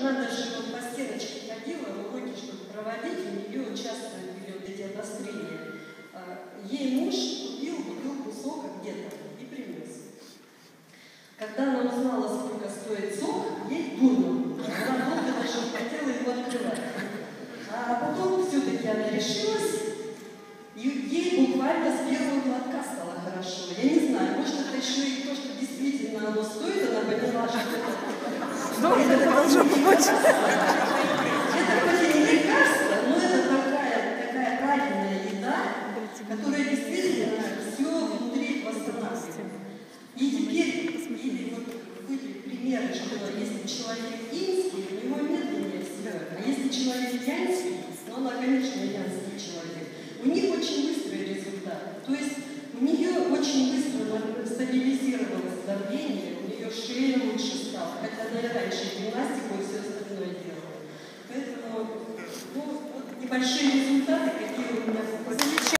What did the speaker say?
она даже вот по стеночке ходила, уроки, чтобы проводить, у нее часто были вот эти обострения. А, Ей муж купил бутылку сока где-то и принес. Когда она узнала, сколько стоит сок, ей дурно. Она долго даже хотела его открывать. А потом все-таки она решилась, и ей буквально с первого глотка стало хорошо. Я не знаю, может это еще и то, что действительно оно стоит, она поняла, что это... Долго это должно быть. Это хоть и не лекарство, но это такая, такая правильная еда, которая действительно все внутри восстанавливает. И теперь, или вот были примеры, что если человек инский, у него медленнее всего, а если человек янский, ну она, конечно, янский человек, у них очень быстрый результат. То есть у нее очень быстро стабилизировалось хотя и раньше гимнастику и все остальное делала. Поэтому ну, вот небольшие результаты, какие у меня